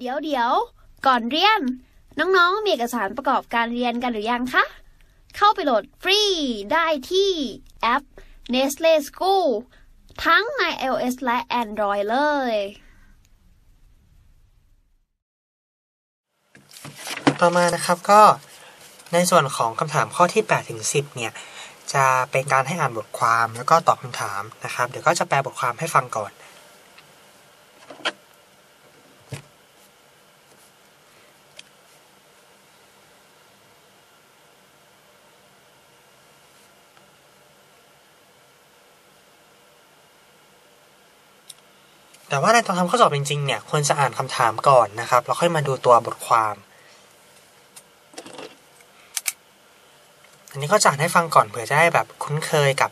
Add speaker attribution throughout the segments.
Speaker 1: เดี๋ยวเดี๋ยวก่อนเรียน น้องๆมีเอกสารประกอบการเรียนกันหรือยังคะ เข้าไปโหลดฟรีได้ที่แอป Nestle School ทั้งใน iOS และ Android เลย
Speaker 2: ต่อมานะครับก็ในส่วนของคำถามข้อที่8ถึง10 เนี่ย จะเป็นการให้อ่านบทความแล้วก็ตอบคำถามนะครับ เดี๋ยวก็จะแปลบทความให้ฟังก่อน แต่ว่าในตอนทำข้อสอบจริงๆเนี่ยควรจะอ่านคำถามก่อนนะครับแล้วค่อยมาดูตัวบทความ อันนี้ก็จะอ่านให้ฟังก่อนเผื่อจะได้แบบคุ้นเคยกับ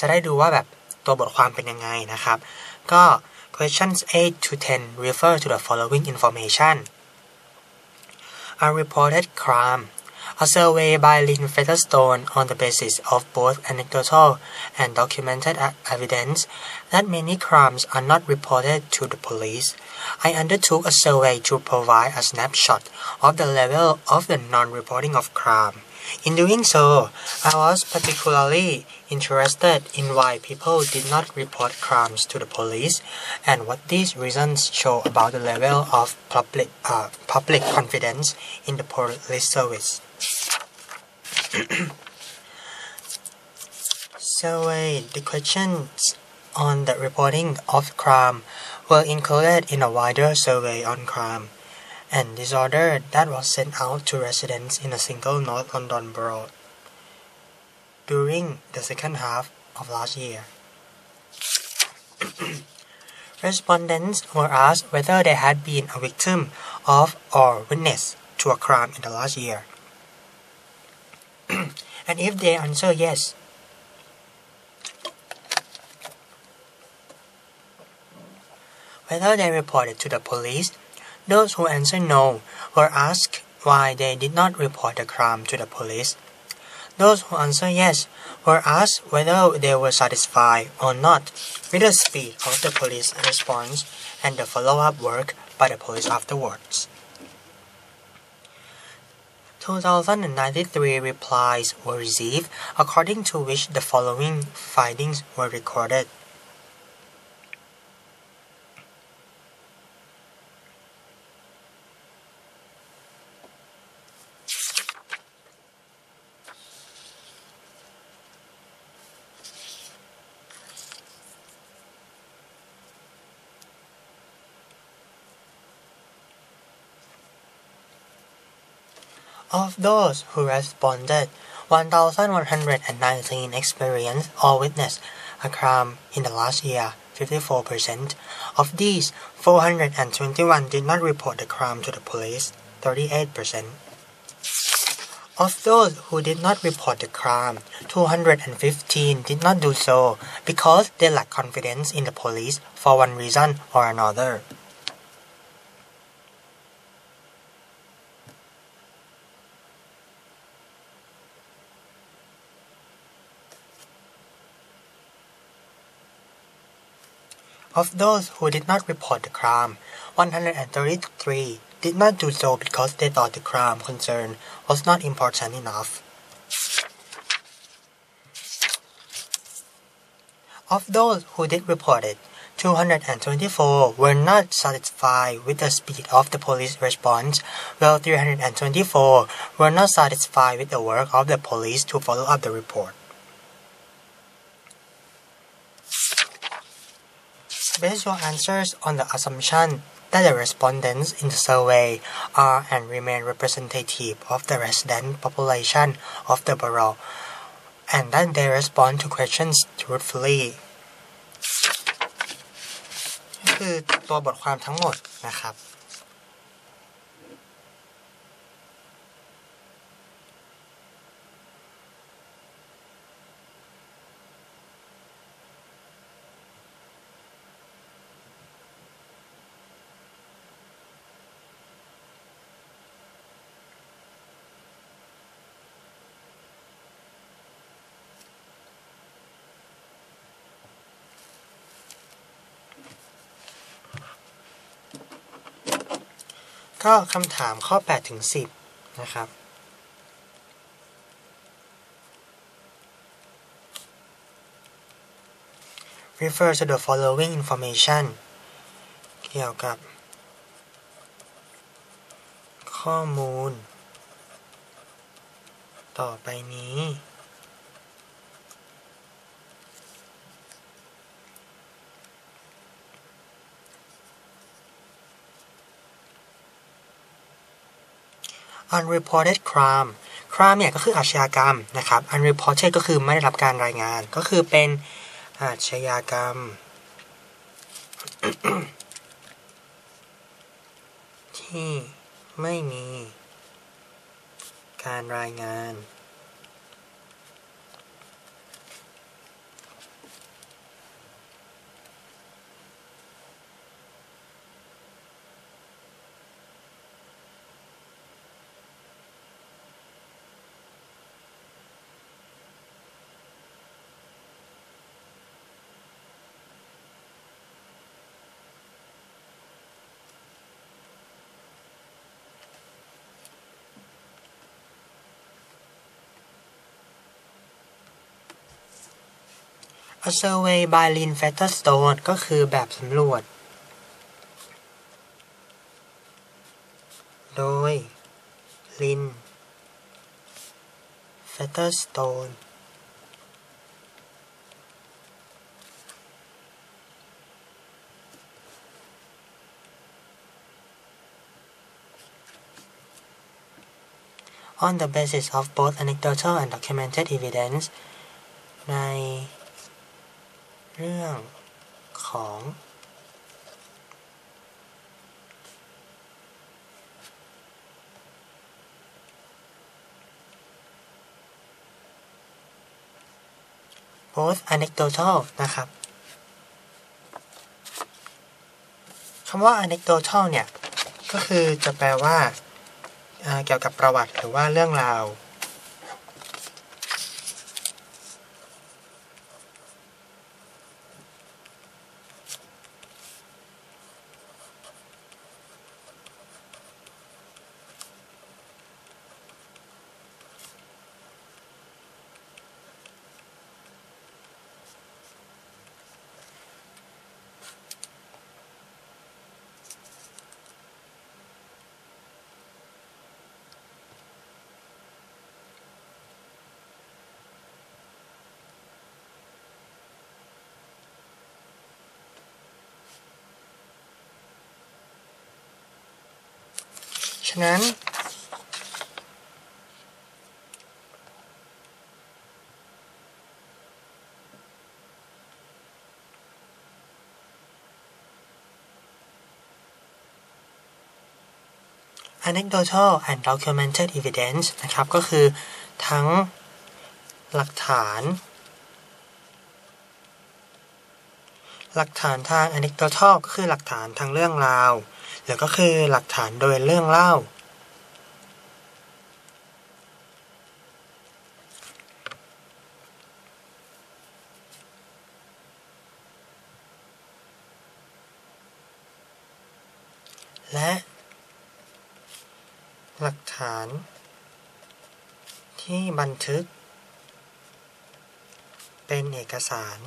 Speaker 2: จะได้ดูว่าแบบตัวบทความเป็นยังไงนะครับ ก็ questions 8 to 10 refer to the following information unreported crime a survey by Lynn Featherstone on the basis of both anecdotal and documented evidence that many crimes are not reported to the police. I undertook a survey to provide a snapshot of the level of the non-reporting of crime. In doing so, I was particularly interested in why people did not report crimes to the police and what these reasons show about the level of public, uh, public confidence in the police service. Survey uh, the questions on the reporting of crime were included in a wider survey on crime and disorder that was sent out to residents in a single North London borough during the second half of last year. Respondents were asked whether they had been a victim of or witness to a crime in the last year. And if they answer yes, whether they reported to the police, those who answered no were asked why they did not report the crime to the police. Those who answered yes were asked whether they were satisfied or not with the speed of the police response and the follow-up work by the police afterwards. 2,093 replies were received, according to which the following findings were recorded. Of those who responded, 1,119 experienced or witnessed a crime in the last year, 54%. Of these, 421 did not report the crime to the police, 38%. Of those who did not report the crime, 215 did not do so because they lacked confidence in the police for one reason or another. Of those who did not report the crime, 133 did not do so because they thought the crime concerned was not important enough. Of those who did report it, 224 were not satisfied with the speed of the police response, while 324 were not satisfied with the work of the police to follow up the report. Base your answers on the assumption that the respondents in the survey are and remain representative of the resident population of the borough, and that they respond to questions truthfully นี่คือตัวบทความทั้งหมดนะครับ ก็คำถามข้อ 8 ถึง 10 นะครับ refer to the following information เกี่ยวกับ ข้อมูล ต่อไปนี้ unreported crime crime เนี่ยก็คืออาชญากรรมนะครับ unreported ก็คือไม่ได้รับการรายงาน ก็คือเป็นอาชญากรรมที่ไม่มีการรายงาน A survey by Lynn Featherstone ก็คือแบบสำรวจ โดย Lynn Featherstone on the basis of both anecdotal and documented evidence ใน เรื่องของ both anecdotal นะครับคำว่า anecdotal เนี่ย ก็คือจะแปลว่าเเกี่ยวกับประวัติหรือว่าเรื่องราว ฉะนั้น anecdotal and documented evidence นะครับ ก็คือทั้งหลักฐาน หลักฐานทาง anecdotal ก็คือหลักฐานทางเรื่องราว หรือก็คือหลักฐานโดยเรื่องเล่า และ หลักฐาน ที่บันทึก เป็นเอกสาร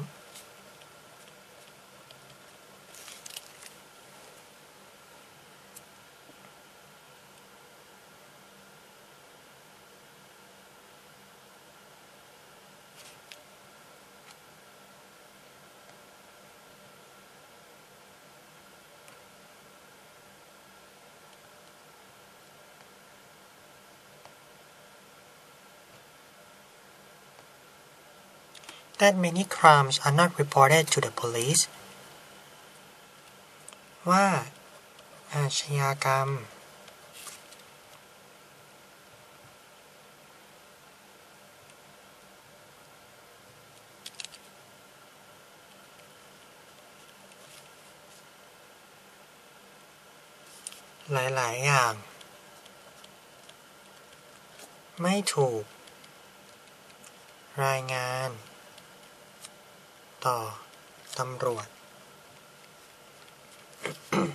Speaker 2: that many crimes are not reported to the police ว่า อาชญากรรม หลาย ๆ อย่าง ไม่ถูก รายงาน ต่อ ตำรวจ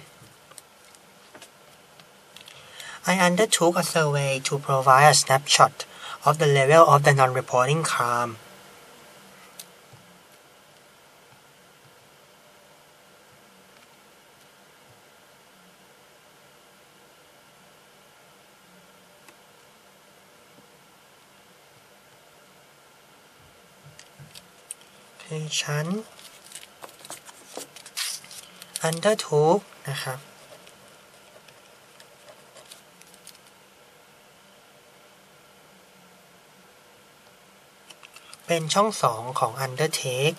Speaker 2: I undertook a survey to provide a snapshot of the level of the non-reporting crime. " เป็นชั้น undertook นะครับเป็นช่องสองของ undertake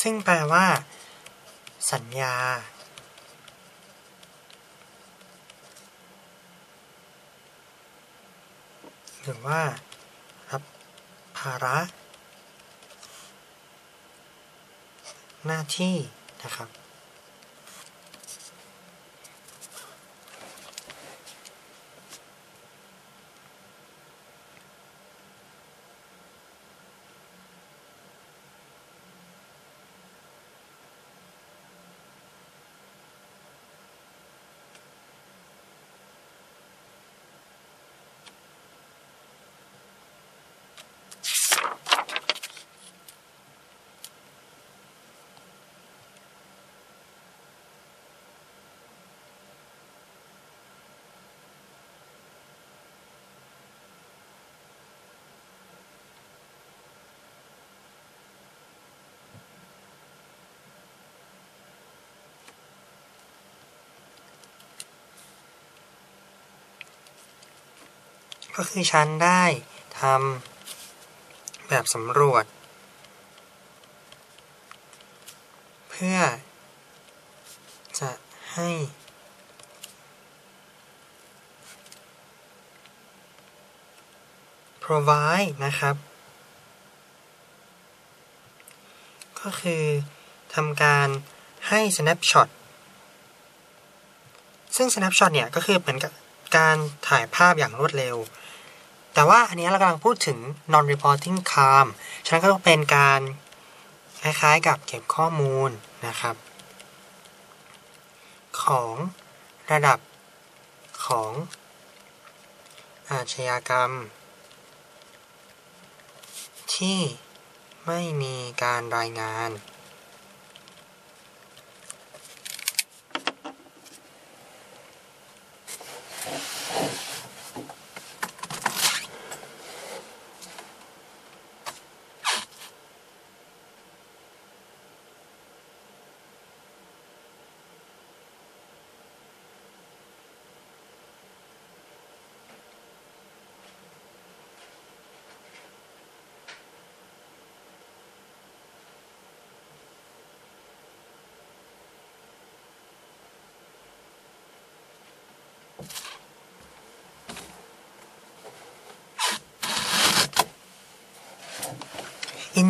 Speaker 2: ซึ่งแปลว่า สัญญา หรือว่า รับภาระ หน้าที่นะครับ ก็คือฉันได้ทำแบบสำรวจ เพื่อ จะให้ provide นะครับ ก็คือทำการให้ snapshot ซึ่ง snapshot เนี่ย ก็คือเหมือนกับการถ่ายภาพอย่างรวดเร็ว แต่ว่าอันนี้เรากำลังพูดถึง non reporting crime ฉะนั้นก็ต้องเป็นการคล้ายๆกับเก็บข้อมูลนะครับ ของระดับของอาชญากรรม ที่ไม่มีการรายงาน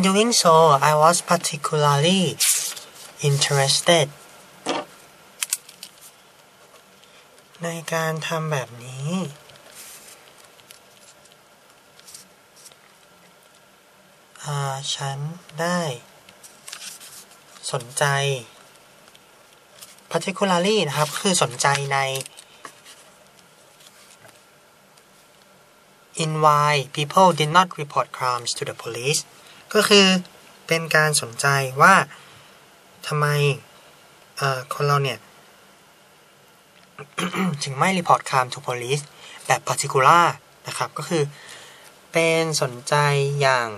Speaker 2: In doing so, I was particularly interested ในการทำแบบนี้ ฉันได้สนใจ particularly นะครับ คือสนใจใน in why people did not report crimes to the police ก็คือเป็นการสนใจว่าทำไมคนเราเนี่ย ถึงไม่ report crime to police แบบ particular นะครับ ก็คือเป็นสนใจอย่าง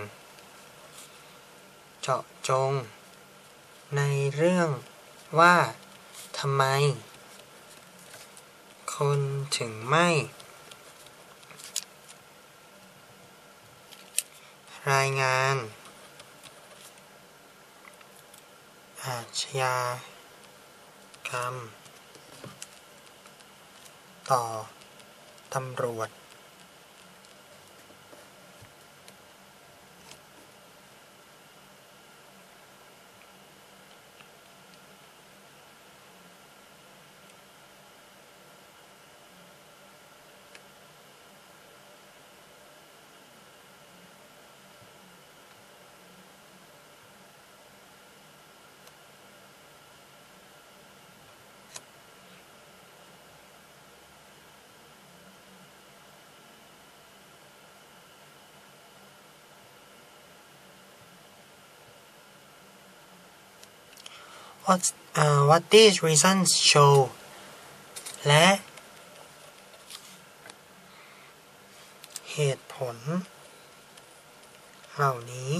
Speaker 2: เจาะจง ในเรื่องว่าทำไม คนถึงไม่รายงาน อาชญากรรม ต่อตำรวจ what uh, what these reasons show และ เหตุผล เหล่านี้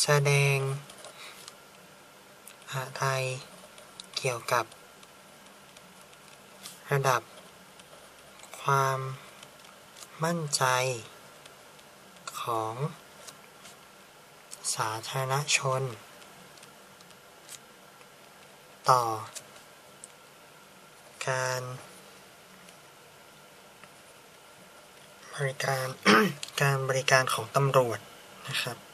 Speaker 2: แสดง อะไร เกี่ยวกับ ระดับ ความมั่นใจ ของสาธารณชน ต่อ การ บริการการบริการของตำรวจนะครับ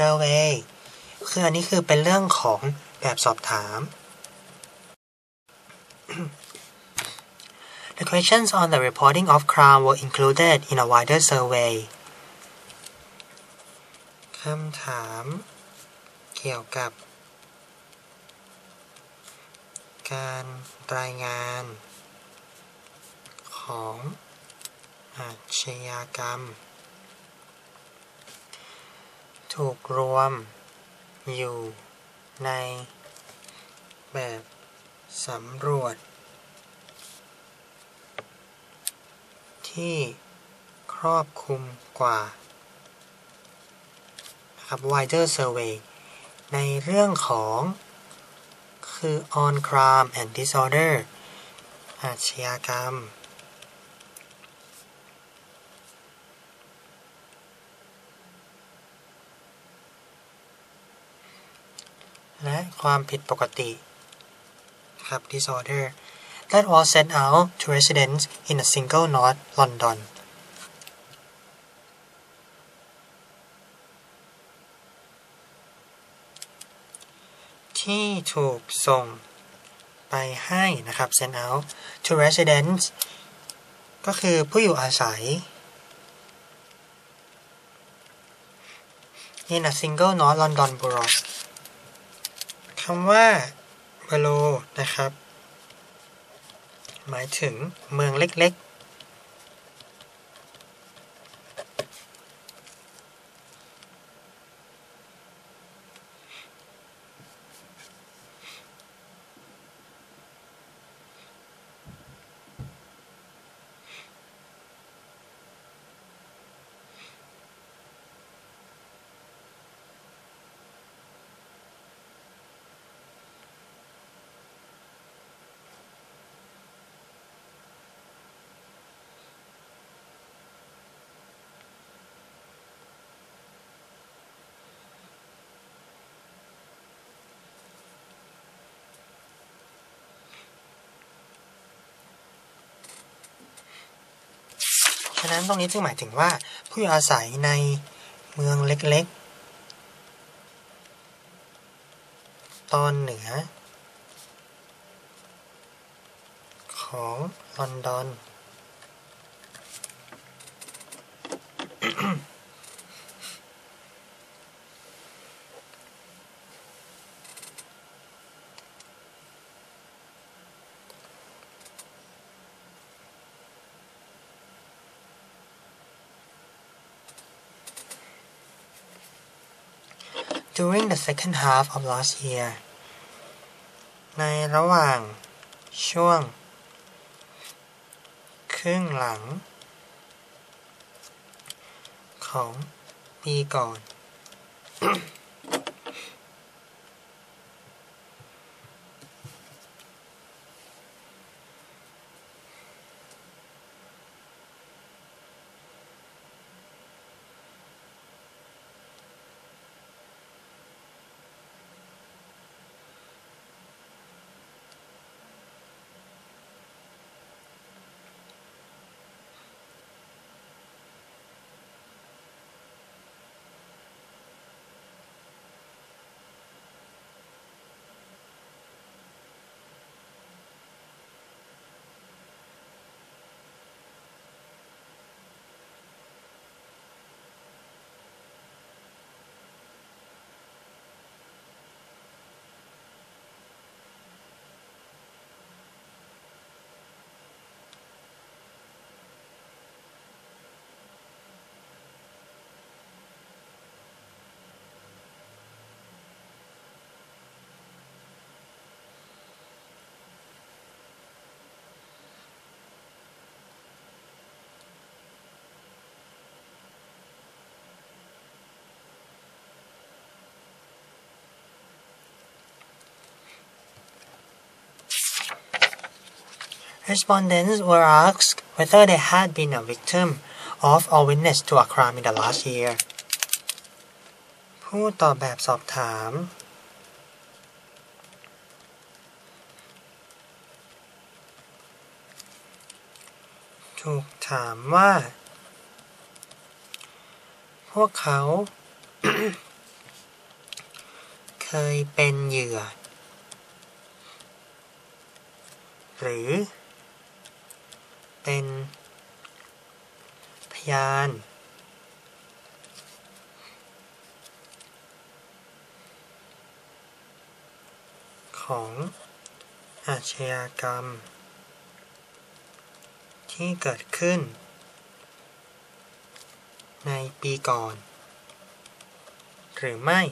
Speaker 2: survey คืออันนี้คือเป็นเรื่องของแบบสอบถาม The questions on the reporting of crime were included in a wider survey คำถามเกี่ยวกับ การรายงาน ของอาชญากรรม ถูกรวมอยู่ในแบบสำรวจ ที่ครอบคลุมกว่านะครับ wider survey ในเรื่องของคือ on crime and disorder อาชญากรรม และ ความผิดปกติครับ disorder that was sent out to residents in a single North London ที่ถูกส่งไปให้นะครับ sent out to residents ก็คือผู้อยู่อาศัย in a single North London borough คำว่าเบโลนะครับ หมายถึงเมืองเล็กๆ น้ำตรงนี้จึงหมายถึงว่าผู้อยู่อาศัยในเมืองเล็กๆ ตอนเหนือ ของลอนดอน second half of last year ในระหว่างช่วง ครึ่งหลัง ของปีก่อน Respondents were asked whether they had been a victim of or witness to a crime in the last year ผู้ตอบแบบสอบถาม ถูกถามว่า พวกเขา เคยเป็นเหยื่อ หรือ เป็นพยาน ของอาชญากรรม ที่เกิดขึ้น ในปีก่อน หรือไม่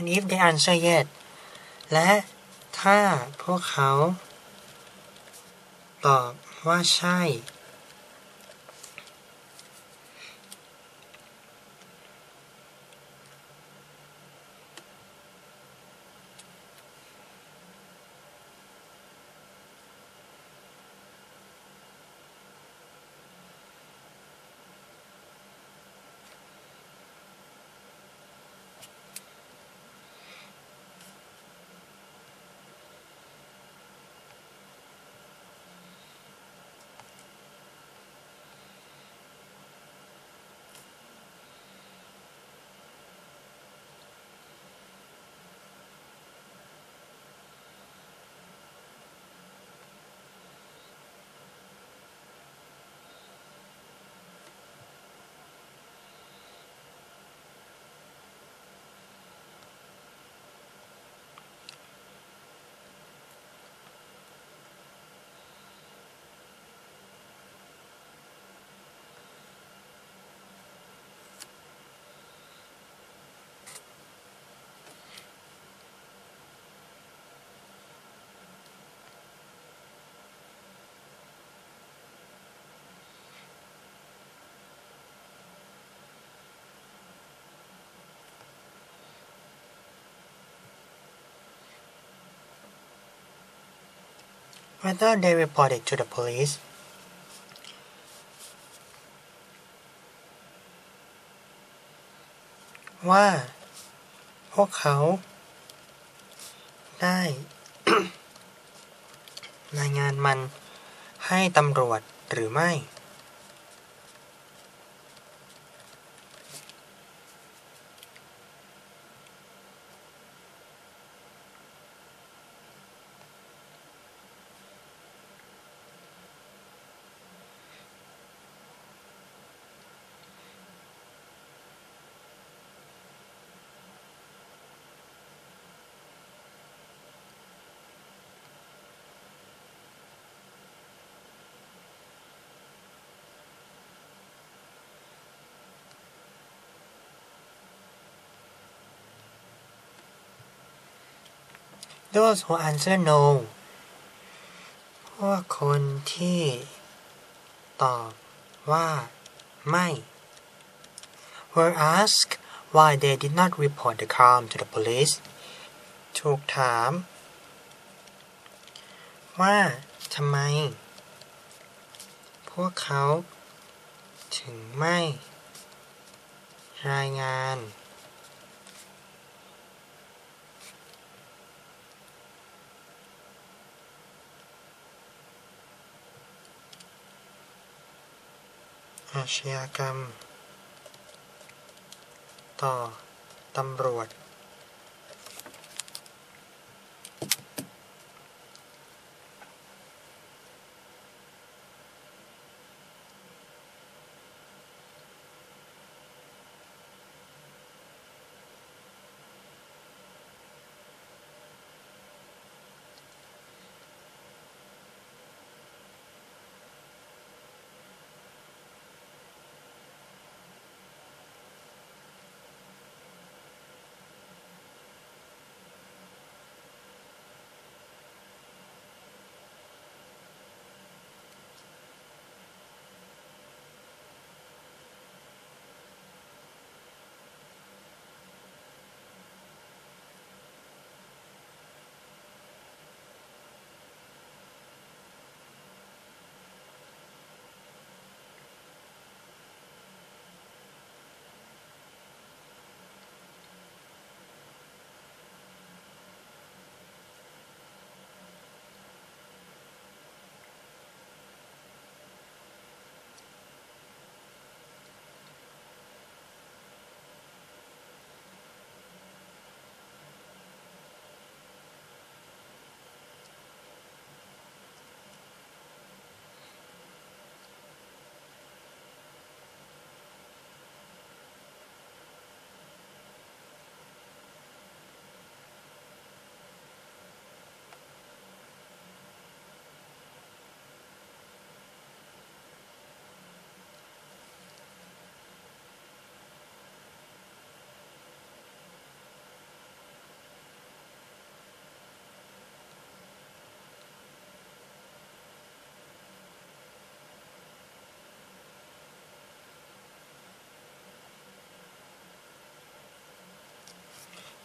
Speaker 2: and if they answer yes และถ้าพวกเขา ตอบว่าใช่ whether they report it to the police ว่าพวกเขาได้ รายงานมันให้ตำรวจหรือไม่ those who answer no พวกคนที่ตอบว่าไม่ were asked why they did not report the crime to the police ถูกถาม ว่าทำไม พวกเขา ถึงไม่ รายงาน อาชญากรรม ต่อตำรวจ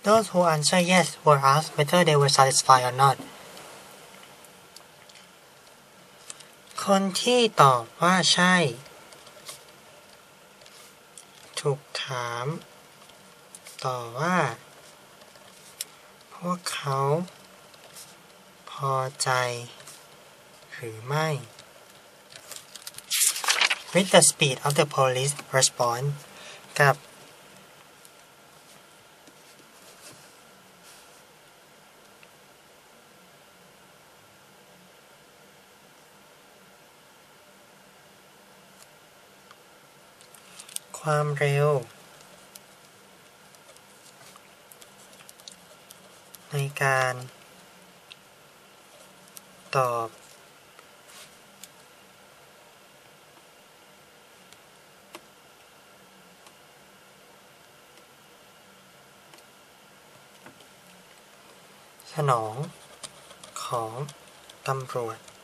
Speaker 2: Those who answer yes were asked whether they were satisfied or not. คนที่ตอบว่าใช่ ถูกถาม ต่อว่า พวกเขา พอใจ หรือไม่ With the speed of the police response กับ ความเร็ว ในการ ตอบ สนองของตำรวจ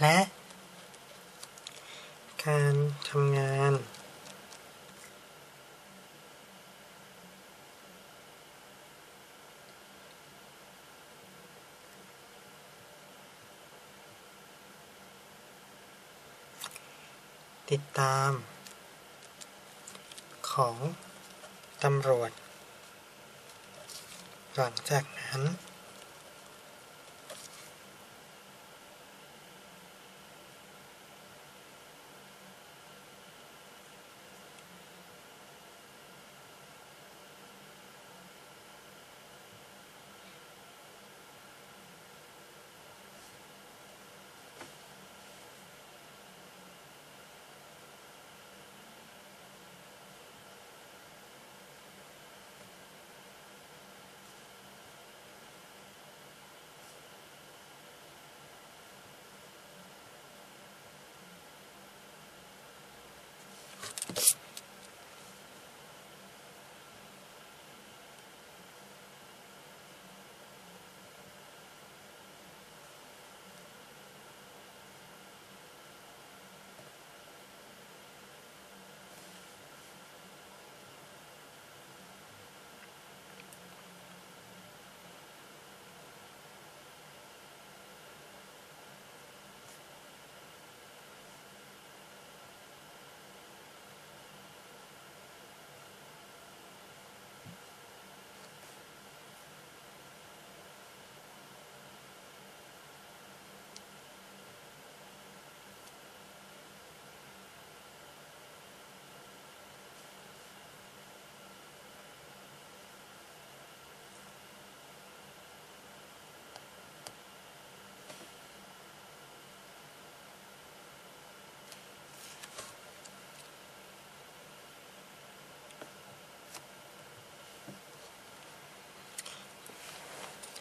Speaker 2: และ การทำงาน ติดตาม ของตำรวจ หลังจากนั้น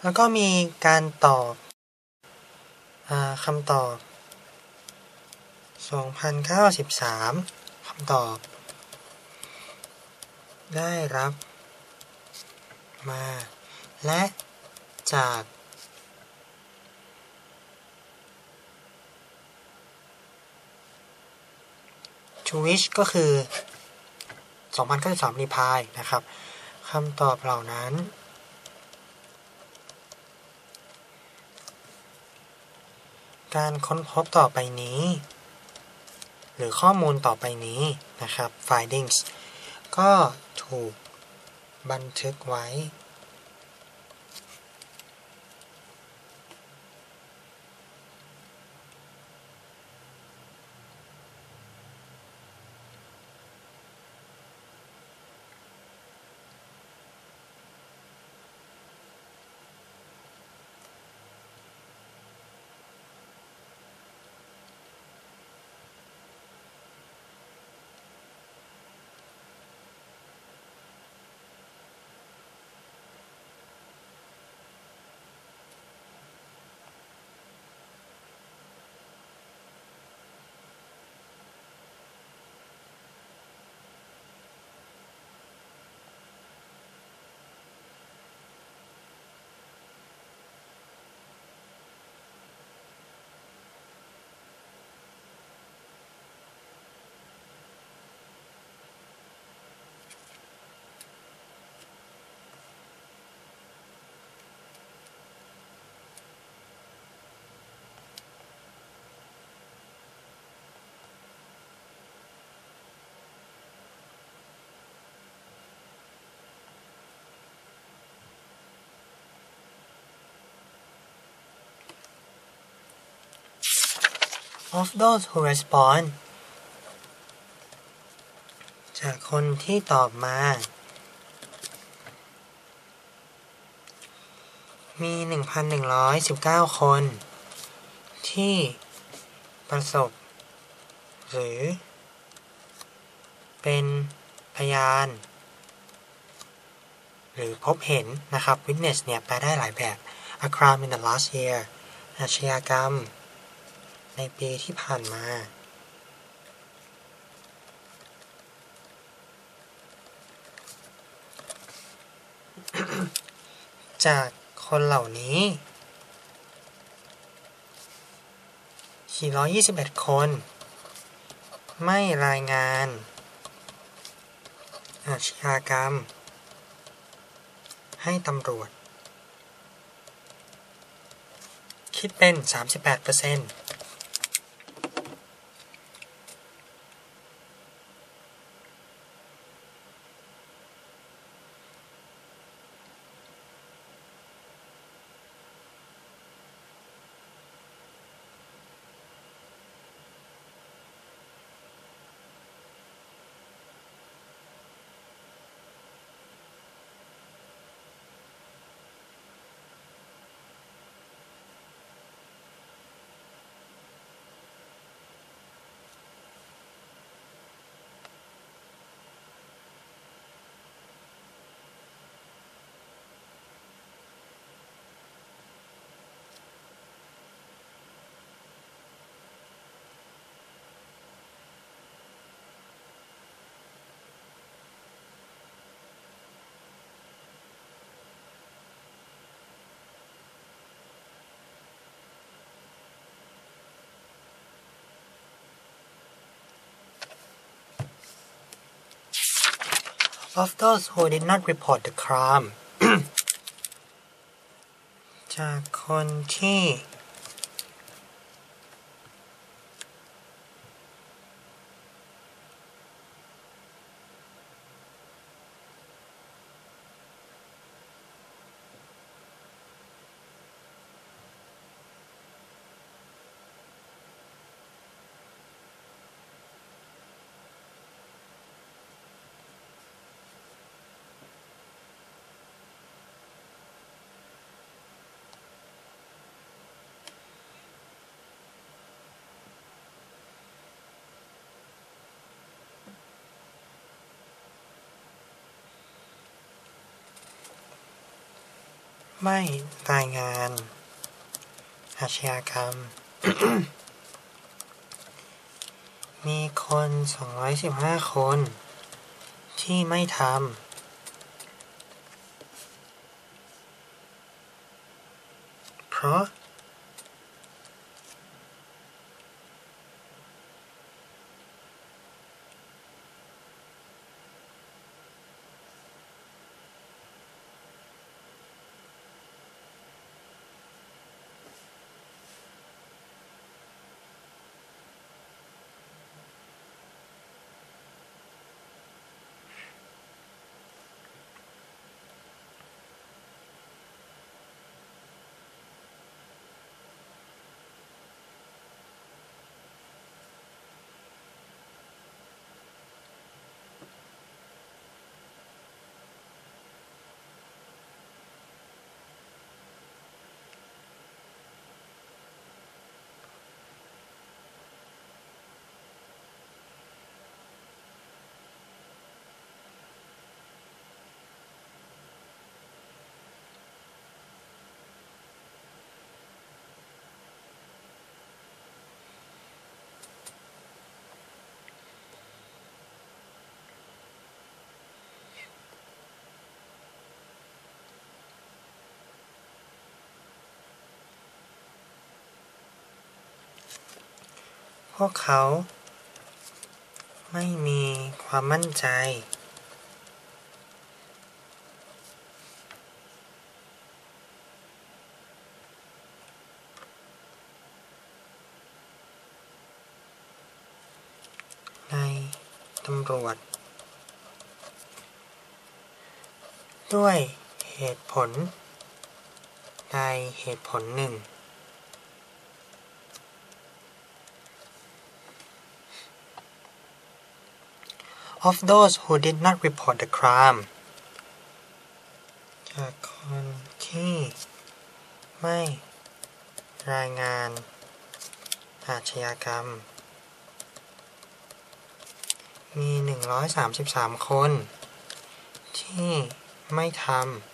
Speaker 2: แล้วก็มีการตอบอคำตอบ 2,093คำตอบ ได้รับ มา และจากชูวิชก็คือ 2,093รีพายนะครับคำตอบเหล่านั้น การค้นพบต่อไปนี้ หรือข้อมูลต่อไปนี้นะครับ findings ก็ถูกบันทึกไว้ of those who respond จากคนที่ตอบมา มี 1,119 คน ที่ประสบ หรือ เป็นพยาน หรือพบเห็นนะครับ witness เนี่ยแปลได้หลายแบบ a crime in the last year อาชญากรรม ในปีที่ผ่านมา จากคนเหล่านี้ 421 คน ไม่รายงาน อาชญากรรม ให้ตำรวจ คิดเป็น 38เปอร์เซ็นต์ of those who did not report the crime จากคนที่ ไม่รายงาน อาชญากรรม มีคน 215 คน ที่ไม่ทำเพราะ พวกเขา ไม่มีความมั่นใจ ในตำรวจ ด้วยเหตุผล ใดเหตุผลหนึ่ง of those who did not report the crime จากคนที่ไม่รายงานอาชญากรรม มี 133 คน ที่ไม่ท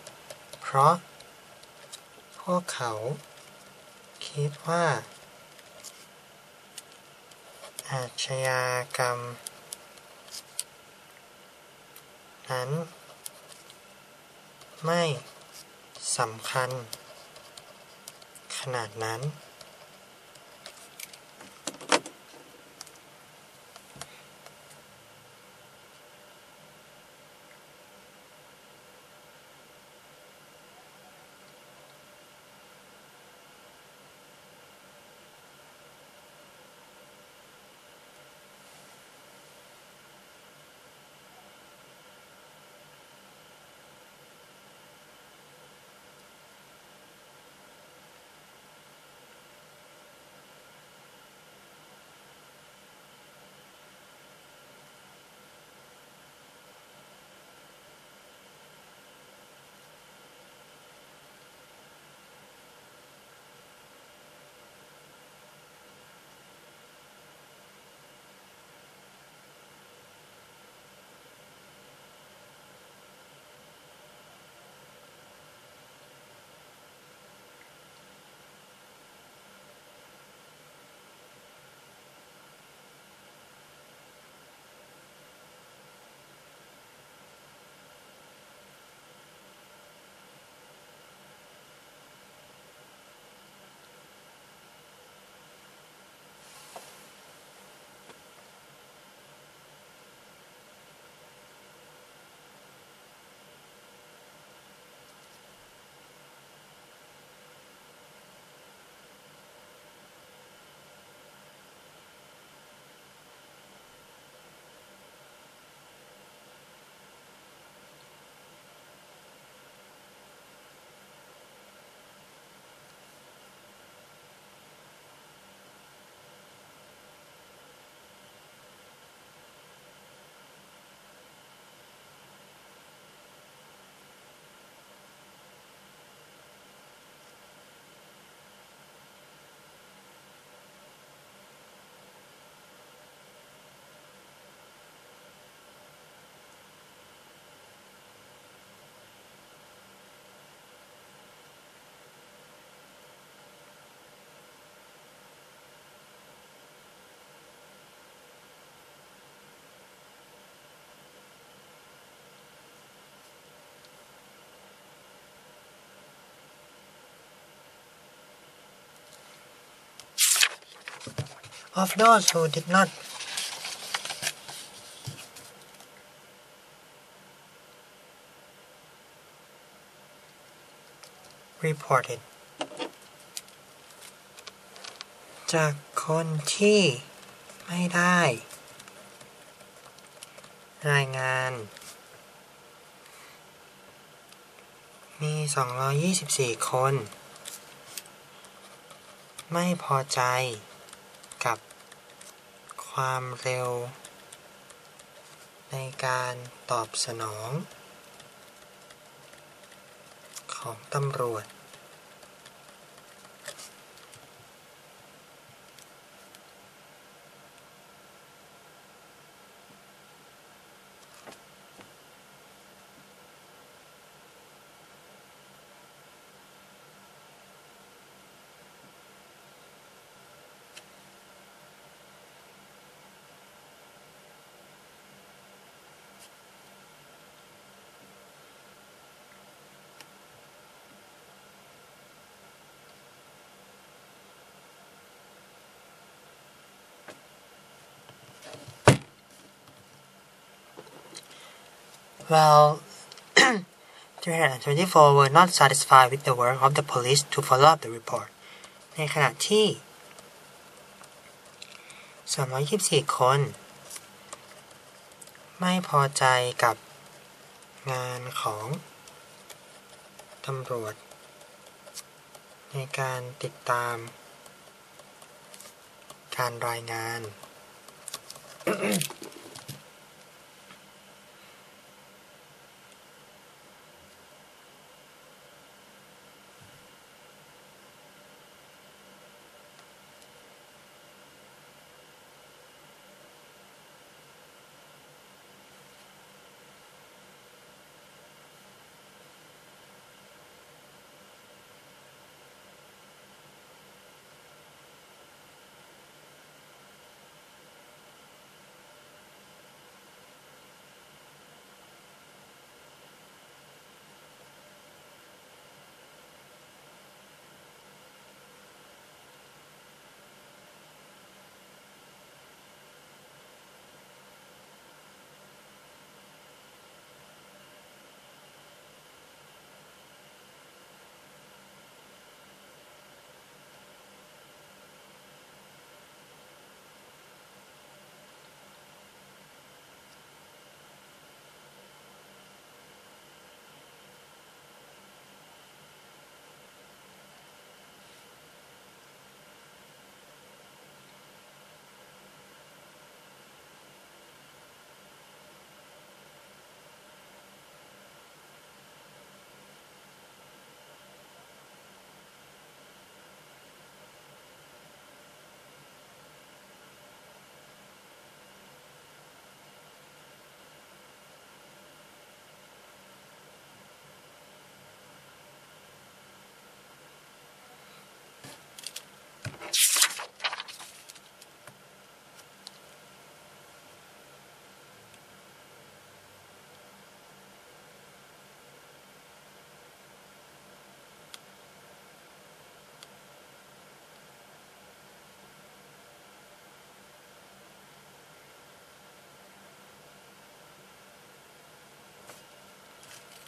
Speaker 2: ำเพราะ พวกเขา คิดว่า อาชญากรรม นั้น ไม่สำคัญ ขนาดนั้น of those who did not reported จากคนที่ไม่ได้ รายงาน มี 224 คน ไม่พอใจ ความเร็ว ในการตอบสนอง ของตำรวจ Well, 324 were not satisfied with the work of the police to follow up the report. ในขณะที่224 คน ไม่พอใจกับงานของตำรวจ ในการติดตาม การรายงาน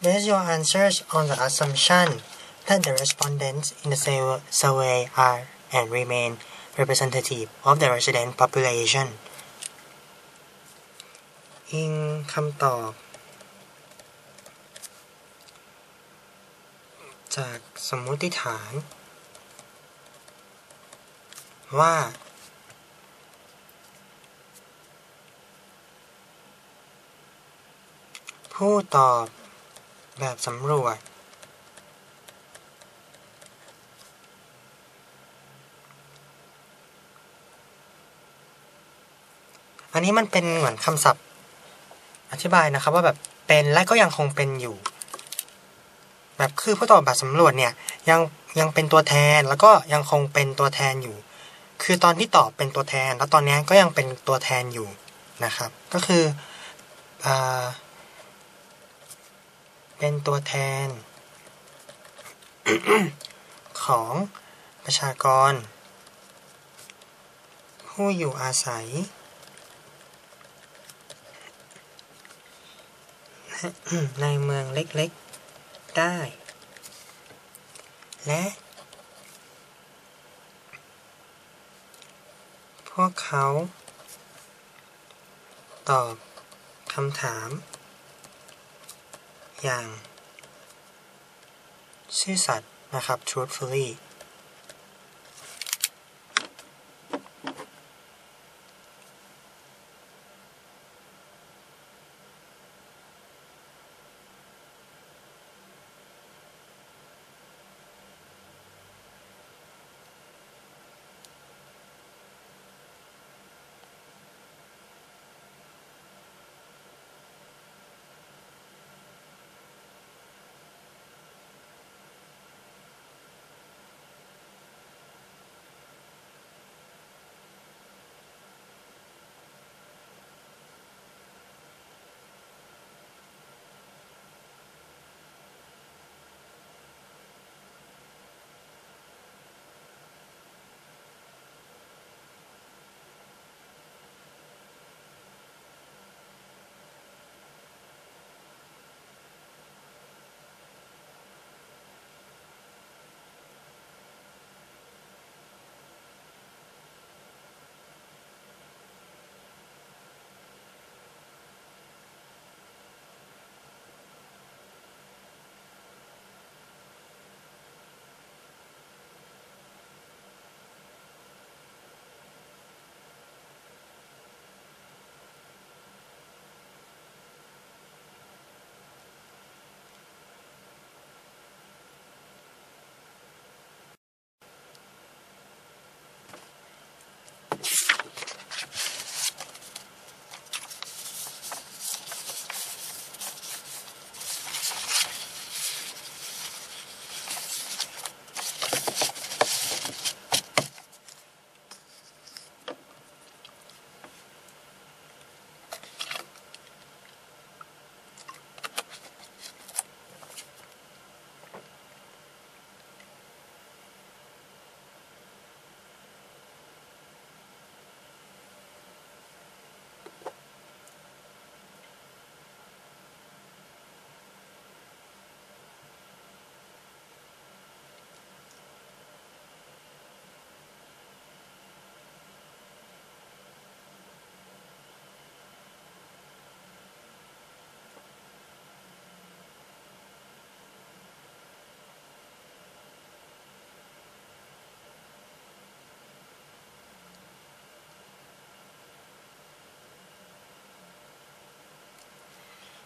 Speaker 2: Base your answers on the assumption that the respondents in the survey are and remain representative of the resident population อิงคำตอบ จากสมมติฐาน ว่า ผู้ตอบ แบบสำรวจ อันนี้มันเป็นเหมือนคำศัพท์ อธิบายนะครับว่าแบบเป็นและก็ยังคงเป็นอยู่ แบบคือผู้ตอบแบบสำรวจเนี่ยยังยังเป็นตัวแทนแล้วก็ยังคงเป็นตัวแทนอยู่ คือตอนที่ตอบเป็นตัวแทน แล้วตอนนี้ก็ยังเป็นตัวแทนอยู่นะครับ ก็คืออา เป็นตัวแทน ของประชากร ผู้อยู่อาศัย ในเมืองเล็กๆ ได้ และ พวกเขา ตอบคำถาม อย่าง ซื่อสัตย์นะครับ truthfully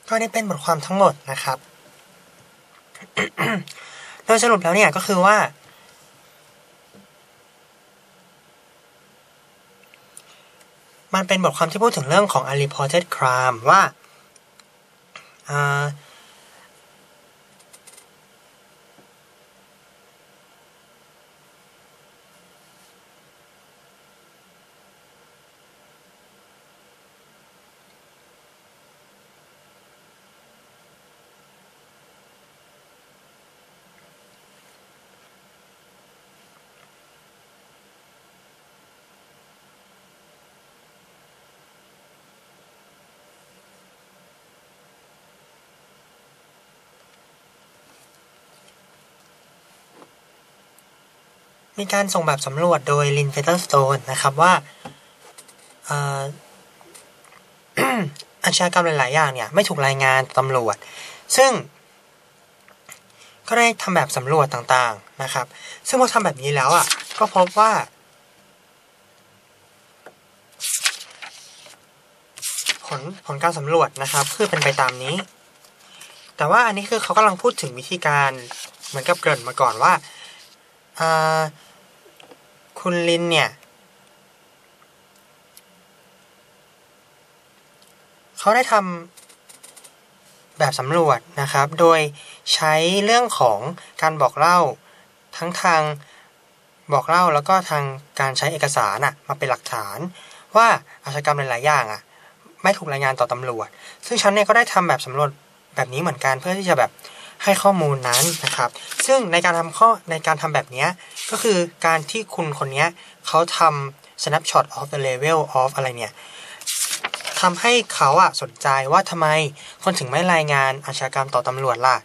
Speaker 2: ก็ได้เป็นบทความทั้งหมดนะครับ โดยสรุปแล้วเนี่ยก็คือว่า มันเป็นบทความที่พูดถึงเรื่องของ unreported crime ว่า มีการส่งแบบสำรวจโดย Lynne Featherstone นะครับว่าอาชญากรรมหลาย ๆ อย่างเนี่ย ไม่ถูกรายงานตำรวจ ซึ่งก็ได้ทำแบบสำรวจต่าง ๆ นะครับ ซึ่งพอทำแบบนี้แล้วอะ ก็พบว่า ผลผลการสำรวจนะครับ คือเป็นไปตามนี้ แต่ว่าอันนี้คือเขากำลังพูดถึงวิธีการเหมือนกับเกริ่นมาก่อนว่าอ่า คุณลินเนี่ยเขาได้ทำแบบสำรวจนะครับ โดยใช้เรื่องของการบอกเล่าทั้งทางบอกเล่าแล้วก็ทางการใช้เอกสารอะมาเป็นหลักฐาน ว่าอาชญากรรมหลาย ๆ อย่างอะไม่ถูกรายงานต่อตำรวจ ซึ่งฉันเนี่ยก็ได้ทำแบบสำรวจแบบนี้เหมือนกันเพื่อที่จะแบบ ให้ข้อมูลนั้นนะครับ ซึ่งในการทำข้อในการทำแบบนี้ก็คือการที่คุณคนนี้เขาทำ snapshot of the level of อะไรเนี่ยทำให้เขาอะสนใจว่าทำไมคนถึงไม่รายงานอาชญากรรมต่อตำรวจล่ะ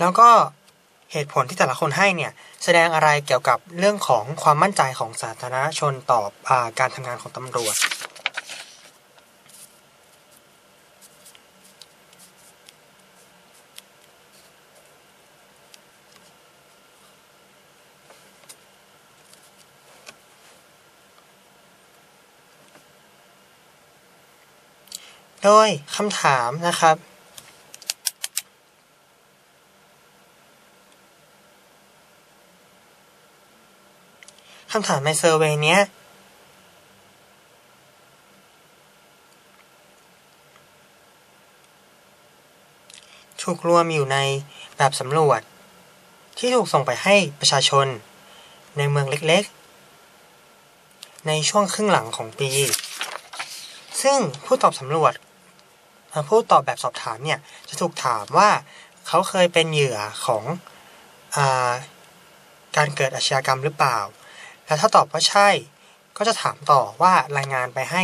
Speaker 2: แล้วก็เหตุผลที่แต่ละคนให้เนี่ย แสดงอะไรเกี่ยวกับเรื่องของความมั่นใจของสาธารณชนต่ออการทำงานของตำรวจ โดยคำถามนะครับ คำถามในเซอร์เวยนี้ถูกรวมอยู่ในแบบสำรวจ ที่ถูกส่งไปให้ประชาชน ในเมืองเล็กๆ ในช่วงครึ่งหลังของปี ซึ่งผู้ตอบสำรวจ ผู้ตอบแบบสอบถามเนี่ยจะถูกถามว่าเขาเคยเป็นเหยื่อของอาการเกิดอาชญากรรมหรือเปล่า แล้วถ้าตอบว่าใช่ ก็จะถามต่อว่ารายงานไปให้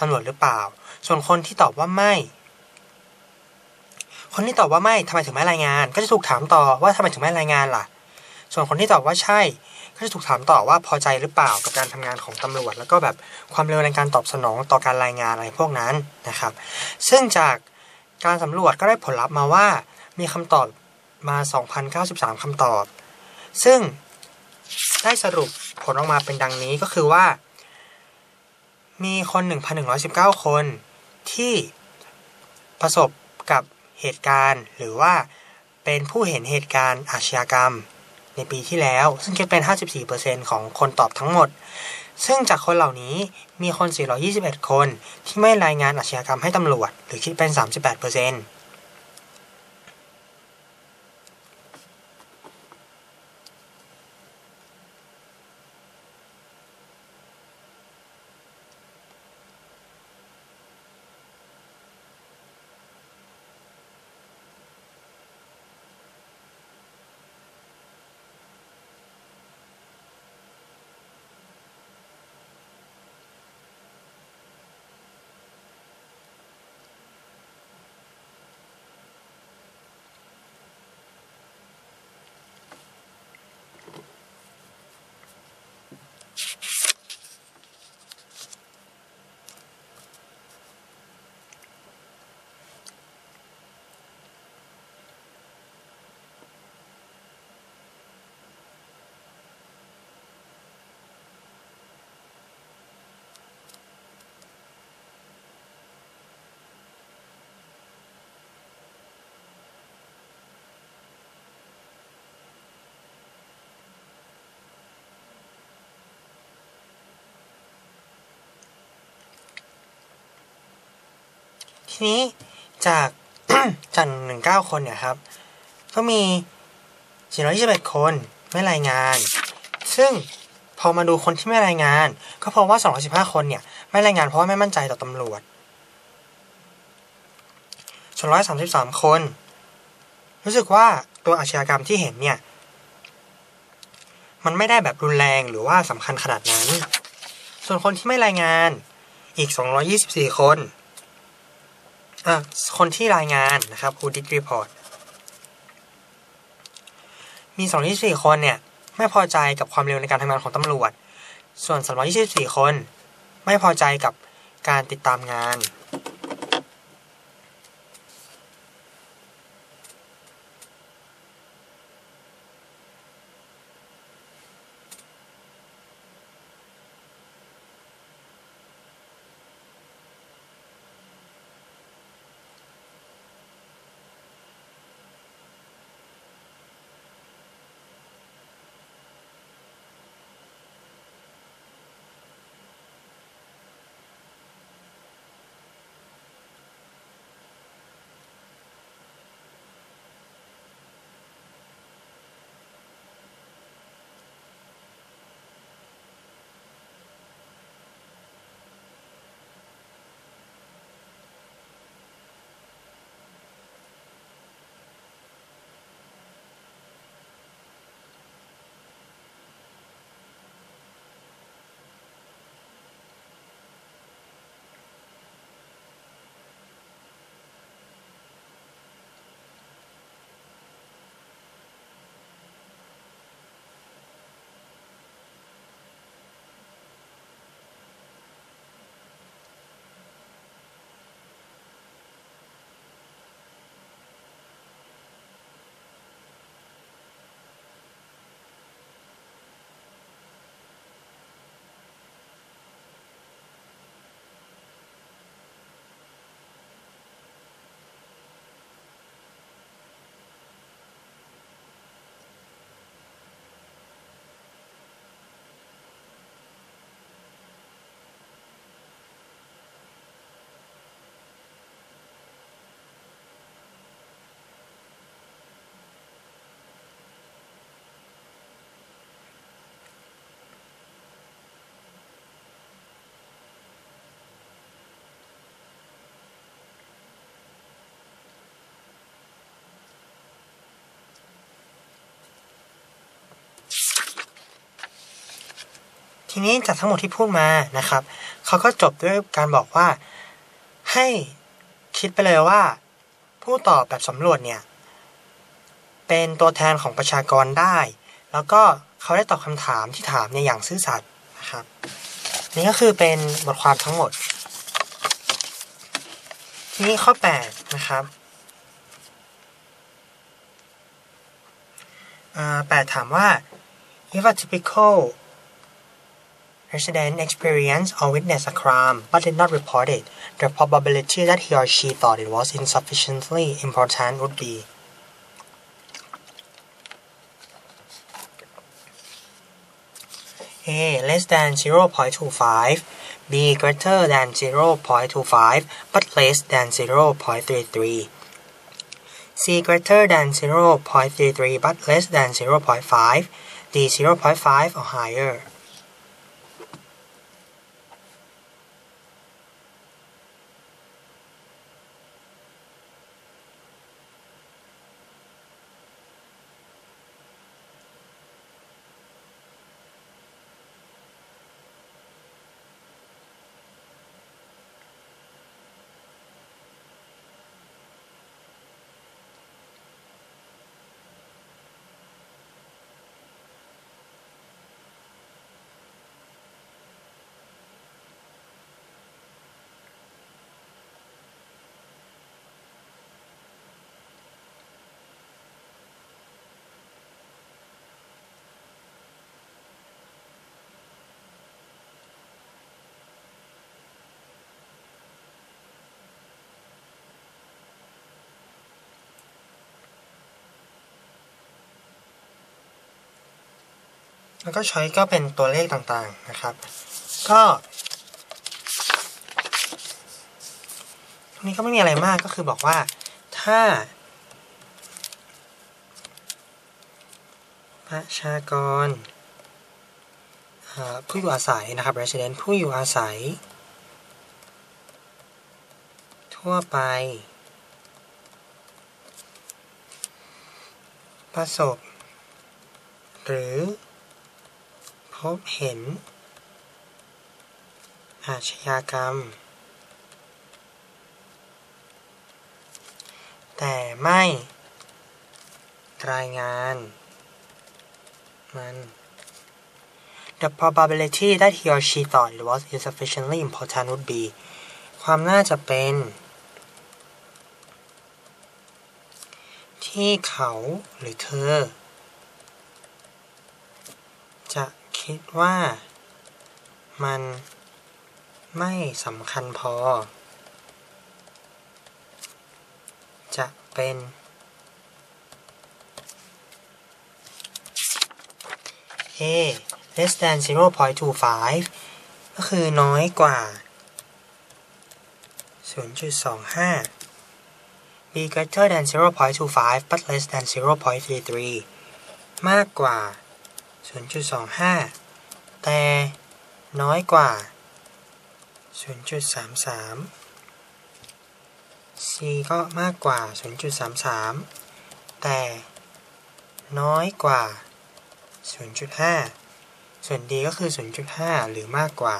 Speaker 2: ตำรวจหรือเปล่า ส่วนคนที่ตอบว่าไม่ คนที่ตอบว่าไม่ทำไมถึงไม่รายงาน ก็จะถูกถามต่อว่าทำไมถึงไม่รายงานล่ะ ส่วนคนที่ตอบว่าใช่ ก็จะถูกถามต่อว่าพอใจหรือเปล่ากับการทำงานของตำรวจ แล้วก็แบบความเร็วในการตอบสนองต่อการรายงานอะไรพวกนั้นนะครับ ซึ่งจากการสำรวจก็ได้ผลลัพธ์มาว่ามีคำตอบมา 2,093คำตอบ ซึ่งได้สรุปผลออกมาเป็นดังนี้ก็คือว่า มีคน 1,119 คนที่ประสบกับเหตุการณ์ หรือว่าเป็นผู้เห็นเหตุการณ์อาชญากรรม ในปีที่แล้ว ซึ่งคิดเป็น 54%ของคนตอบทั้งหมด ซึ่งจากคนเหล่านี้มีคน 421 คนที่ไม่รายงานอาชญากรรมให้ตำรวจ หรือคิดเป็น 38% ทีนี้จากจากหนึ่งเก้าคนเนี่ยครับ ก็มี421คนไม่รายงาน ซึ่งพอมาดูคนที่ไม่รายงาน ก็พบว่า215คนเนี่ย ไม่รายงานเพราะว่าไม่มั่นใจต่อตำรวจส่วน133คน รู้สึกว่าตัวอาชญากรรมที่เห็นเนี่ย มันไม่ได้แบบรุนแรงหรือว่าสำคัญขนาดนั้น ส่วนคนที่ไม่รายงานอีก 224 คนอะ คนที่รายงานนะครับ who did report มี 224 คนเนี่ย ไม่พอใจกับความเร็วในการทำงานของตำรวจ ส่วน 324 คน ไม่พอใจกับการติดตามงาน ทีนี้จากทั้งหมดที่พูดมานะครับเขาก็จบด้วยการบอกว่า ให้คิดไปเลยว่า ผู้ตอบแบบสำรวจเนี่ยเป็นตัวแทนของประชากรได้ แล้วก็เขาได้ตอบคำถามที่ถามเนี่ยอย่างซื่อสัตย์นะครับ นี่ก็คือเป็นบทความทั้งหมด ทีนี้ข้อ 8 นะครับแปดถามว่า if a typical resident experienced or witnessed a crime but did not report it, the probability that he or she thought it was insufficiently important would be A less than 0.25, B greater than 0.25 but less than 0.33, C greater than 0.33 but less than 0.5, D 0.5 or higher. แล้วก็ช้อยก็เป็นตัวเลขต่างๆนะครับ ก็ตรงนี้ก็ไม่มีอะไรมากก็คือบอกว่าถ้า ประชากรผู้อยู่อาศัยนะครับ resident ผู้อยู่อาศัย ทั่วไป ประสบ หรือ พบเห็น อาชญากรรม แต่ไม่รายงานมัน The probability that he or she thought it was insufficiently important would be ความน่าจะเป็น ที่เขาหรือเธอ จะ คิดว่ามันไม่สำคัญพอ จะเป็น A less than 0.25 ก็คือน้อยกว่า 0.25 B greater than 0.25 but less than 0.33 มากกว่า0.25 0.25 แต่น้อยกว่า 0.33 C ก็มากกว่า 0.33 แต่น้อยกว่า 0.5 ส่วน D ก็คือ 0.5 หรือมากกว่า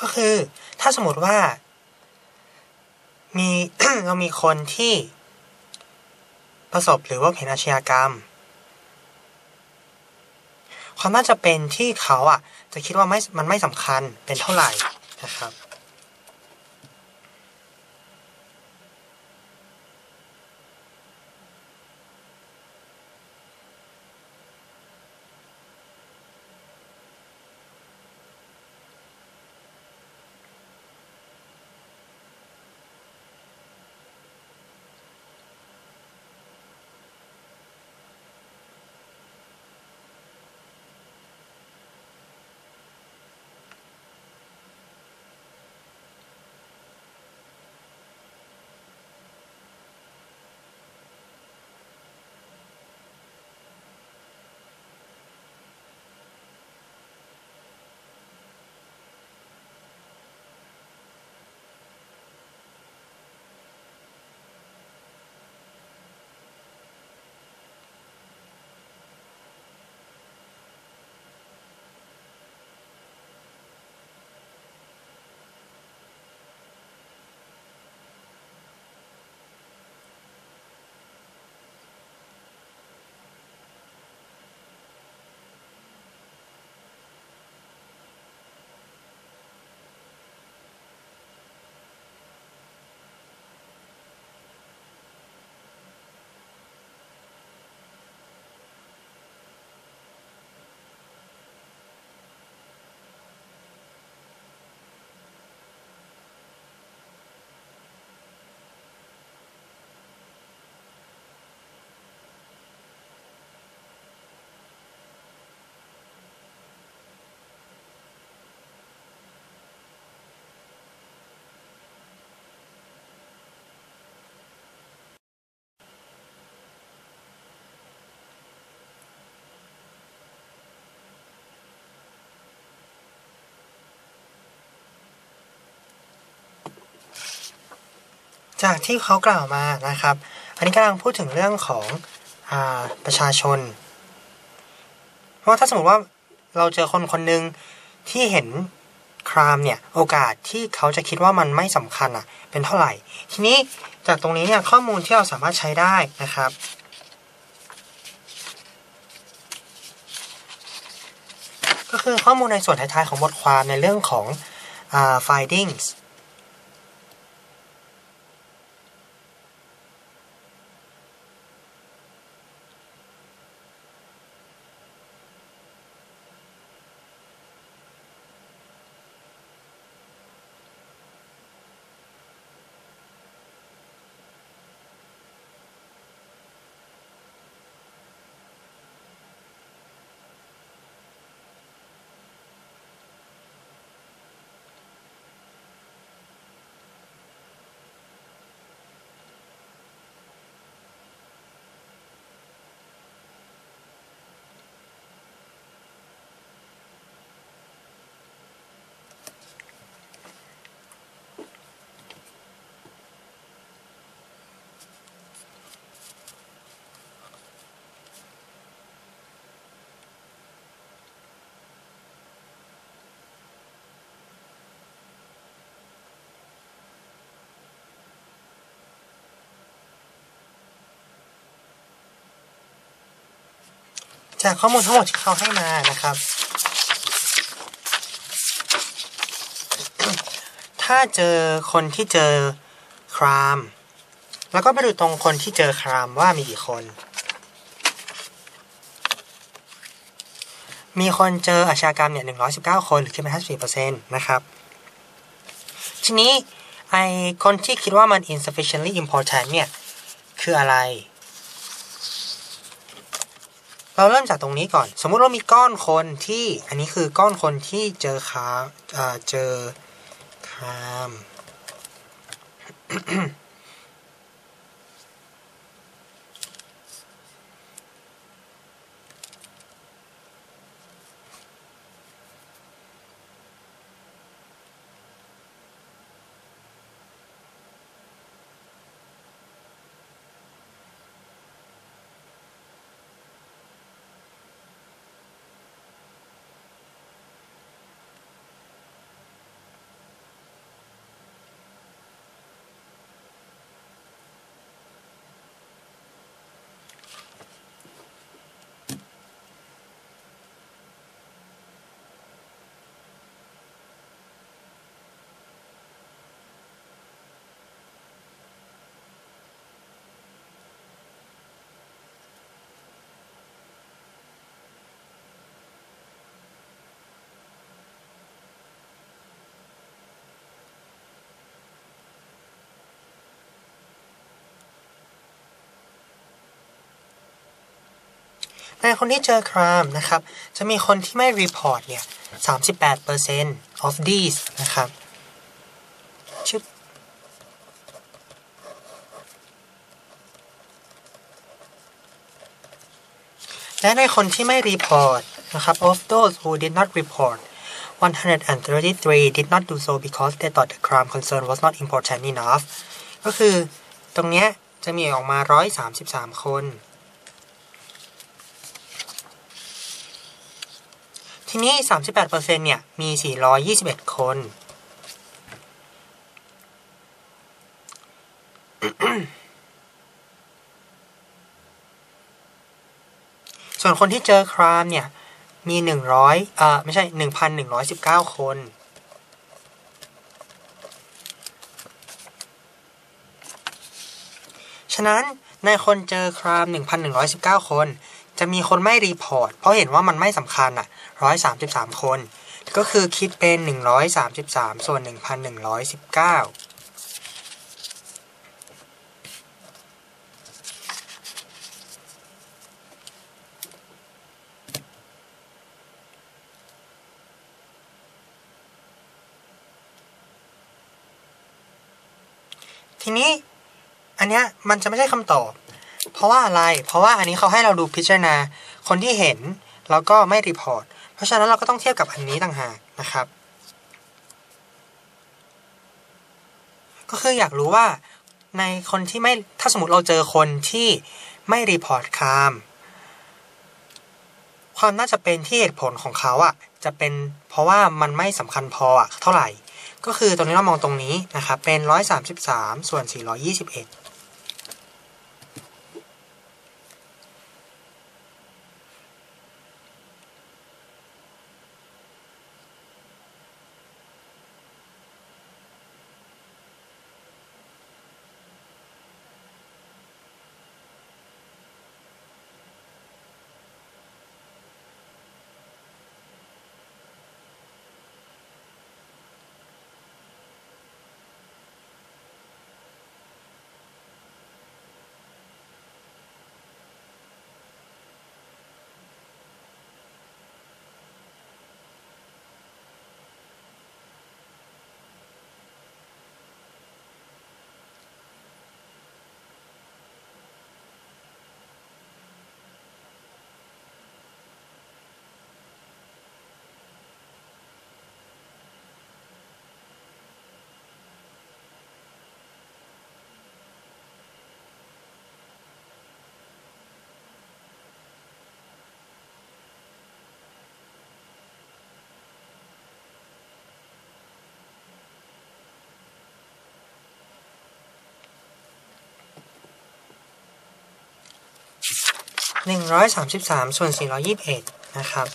Speaker 2: ก็คือถ้าสมมติว่า มีเรามีคนที่ประสบหรือว่าเห็นอาชญากรรม ความน่าจะเป็นที่เขาอะ จะคิดว่าไม่มันไม่สำคัญเป็นเท่าไหร่นะครับ จากที่เขากล่าวมานะครับ อันนี้กำลังพูดถึงเรื่องของอประชาชน เพราะถ้าสมมติว่าเราเจอคนคนหนึ่งที่เห็นครามเนี่ยโอกาสที่เขาจะคิดว่ามันไม่สำคัญอะเป็นเท่าไหร่ ทีนี้จากตรงนี้เนี่ยข้อมูลที่เราสามารถใช้ได้นะครับ ก็คือข้อมูลในส่วนท้ายๆของบทความในเรื่องของอา findings จากข้อมูลทั้งหมดที่เขาให้มานะครับ ถ้าเจอคนที่เจอคราม แล้วก็ไปดูตรงคนที่เจอครามว่ามีกี่คน มีคนเจออาชญากรรมเนี่ย119คนหรือคิดเป็น54%นะครับทีนี้ไอคนที่คิดว่ามัน insufficiently important เนี่ย คืออะไร เราเริ่มจากตรงนี้ก่อน สมมุติเรามีก้อนคนที่อันนี้คือก้อนคนที่เจอคาเจอคาม ในคนที่เจอ crime นะครับ จะมีคนที่ไม่ report เนี่ย38% of these นะครับชึบและในคนที่ไม่ report นะครับ of those who did not report 133 did not do so because they thought the crime concern was not important enough ก็คือตรงเนี้ยจะมีออกมา 133 คน ทีนี้ 38%เนี่ยมี 421 คน ส่วนคนที่เจอครามเนี่ย มี 100เอ่อไม่ใช่ 1,119 คนฉะนั้นในคนเจอคราม 1,119 คน จะมีคนไม่รีพอร์ต เพราะเห็นว่ามันไม่สำคัญอะร้อยสามสิบสามคน ก็คือคิดเป็นหนึ่งร้อยสามสิบสามส่วนหนึ่งพันหนึ่งร้อยสิบเก้าทีนี้ อันเนี้ยมันจะไม่ใช่คำตอบ เพราะว่าอะไร เพราะว่าอันนี้เขาให้เราดูพิจารณาคนที่เห็นแล้วก็ไม่ report เพราะฉะนั้นเราก็ต้องเทียบกับอันนี้ต่างหากนะครับ ก็คืออยากรู้ว่าในคนที่ไม่ ถ้าสมมติเราเจอคนที่ไม่ report crime ความน่าจะเป็นที่เหตุผลของเขาอะจะเป็นเพราะว่ามันไม่สำคัญพออะเท่าไหร่ ก็คือตรงนี้เรามองตรงนี้นะครับเป็น 133 ส่วน 421 133 ส่วน 421 นะครับ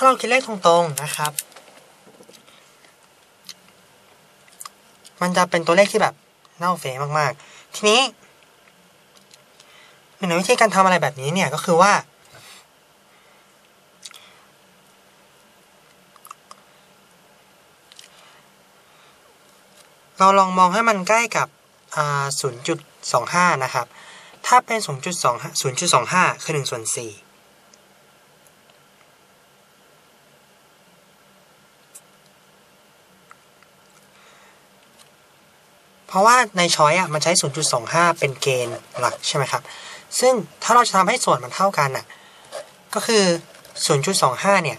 Speaker 2: ถ้าเราคิดเลขตรงๆนะครับ มันจะเป็นตัวเลขที่แบบเน่าเฟะมากๆ ทีนี้หนึ่งในวิธีการทำอะไรแบบนี้เนี่ยก็คือว่า เราลองมองให้มันใกล้กับ 0.25 นะครับ ถ้าเป็น 0.25 0.25 คือ1ส่วน4 เพราะว่าในช้อยอะมันใช้ 0.25 เป็นเกณฑ์หลักใช่ไหมครับ ซึ่งถ้าเราจะทำให้ส่วนมันเท่ากันอะ ก็คือ 0.25 เนี่ย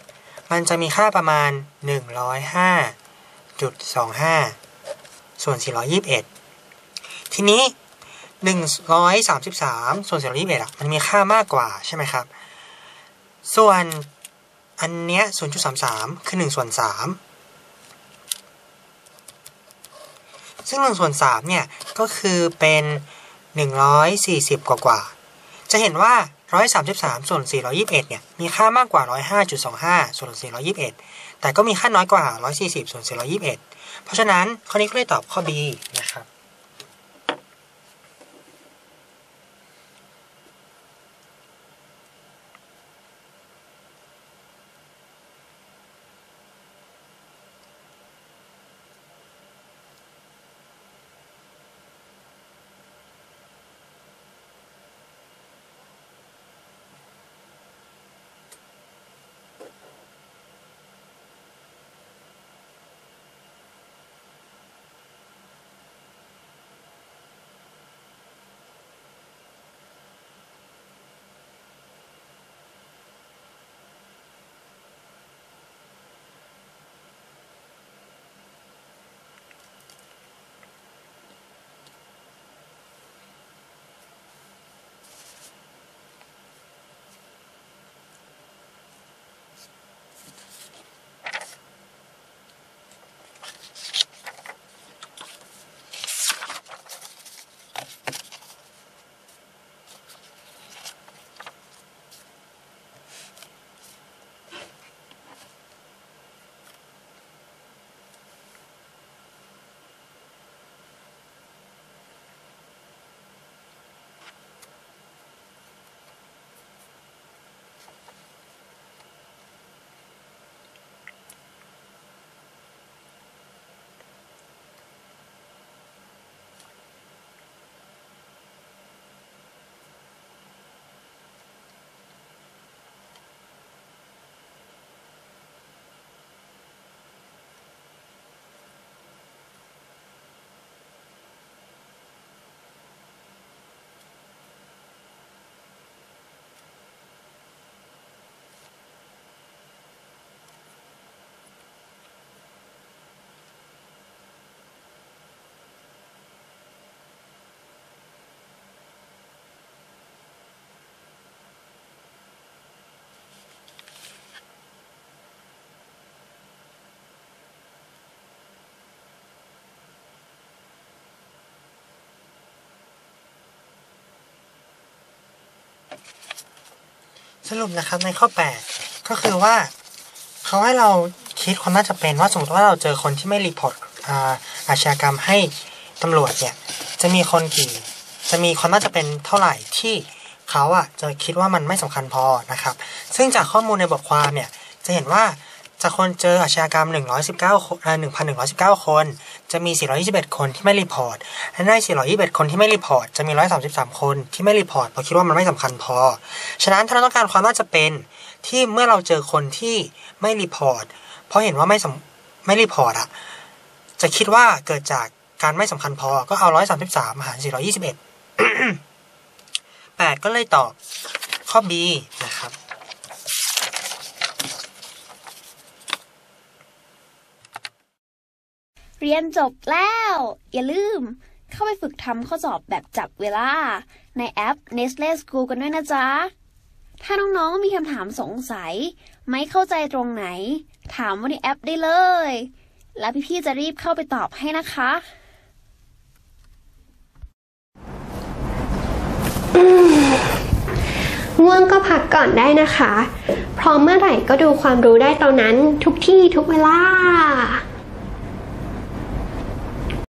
Speaker 2: มันจะมีค่าประมาณ 105.25 ส่วน 421 ทีนี้ 133 ส่วน 421อะ มันมีค่ามากกว่าใช่ไหมครับ ส่วนอันเนี้ย 0.33 คือ 1 ส่วน 3 ซึ่ง1ส่วน3เนี่ย ก็คือเป็น 140 กว่ากว่าจะเห็นว่า 133 ส่วน 421 เนี่ย มีค่ามากกว่า 105.25 ส่วน 421 แต่ก็มีค่าน้อยกว่า 140 ส่วน 421 เพราะฉะนั้นข้อนี้ก็เลยตอบข้อ B นะครับ สรุปนะครับในข้อ 8 ก็คือว่าเขาให้เราคิดความน่าจะเป็นว่าสมมติว่าเราเจอคนที่ไม่ report อาชญากรรมให้ตำรวจเนี่ยจะมีคนกี่จะมีความน่าจะเป็นเท่าไหร่ที่เขาอะจะคิดว่ามันไม่สำคัญพอนะครับ ซึ่งจากข้อมูลในบทความเนี่ยจะเห็นว่าจากคนเจออาชญากรรม 119 คน1,119 คน จะมี 421 คนที่ไม่ report และใน 421 คนที่ไม่ report จะมี 133 คนที่ไม่ report เพราะคิดว่ามันไม่สำคัญพอ ฉะนั้นถ้าเราต้องการความน่าจะเป็นที่เมื่อเราเจอคนที่ไม่ report เพราะเห็นว่าไม่สำไม่ report อะจะคิดว่าเกิดจากการไม่สำคัญพอ ก็เอา 133 หาร 421 8 ก็เลยตอบข้อ B นะครับ
Speaker 1: เรียนจบแล้ว อย่าลืม เข้าไปฝึกทำข้อสอบแบบจับเวลา ในแอป Nestle School กันด้วยนะจ๊ะ ถ้าน้องๆมีคำถามสงสัย ไม่เข้าใจตรงไหน ถามว่าในแอปได้เลย แล้วพี่ๆจะรีบเข้าไปตอบให้นะคะ
Speaker 3: ง่วงก็พักก่อนได้นะคะ พร้อมเมื่อไหร่ก็ดูความรู้ได้ตอนนั้นทุกที่ทุกเวลา